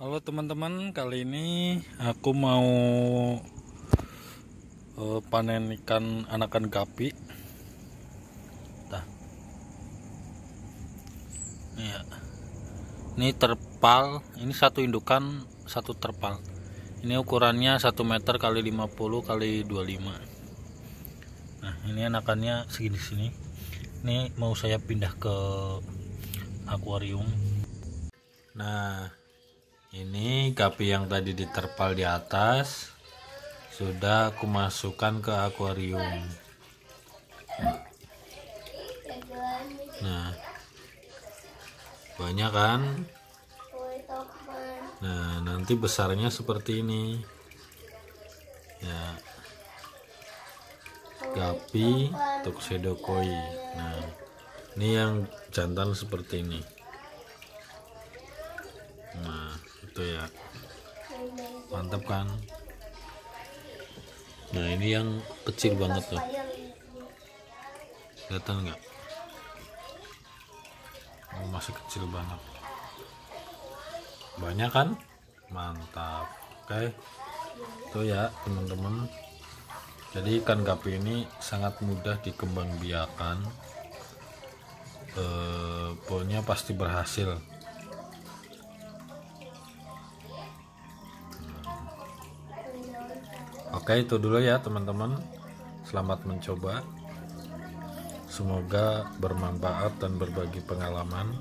Halo teman-teman, kali ini aku mau uh, panen ikan anakan gapi. Nah. Ya. Ini terpal, ini satu indukan, satu terpal. Ini ukurannya 1 meter kali 50 kali 25. Nah, ini anakannya segini sini. Ini mau saya pindah ke akuarium. Nah, ini gapi yang tadi diterpal di atas sudah aku masukkan ke akuarium. Nah, banyak kan? Nah, nanti besarnya seperti ini. Ya. Gapi tuxedo koi. Nah, ini yang jantan seperti ini. Nah, itu ya. Mantap kan? Nah, ini yang kecil banget tuh. Kelihatan nggak? Oh, masih kecil banget banyak kan mantap oke itu ya teman-teman jadi ikan gapi ini sangat mudah dikembangbiakan e, pokoknya pasti berhasil oke itu dulu ya teman-teman. Selamat mencoba. Semoga bermanfaat dan berbagi pengalaman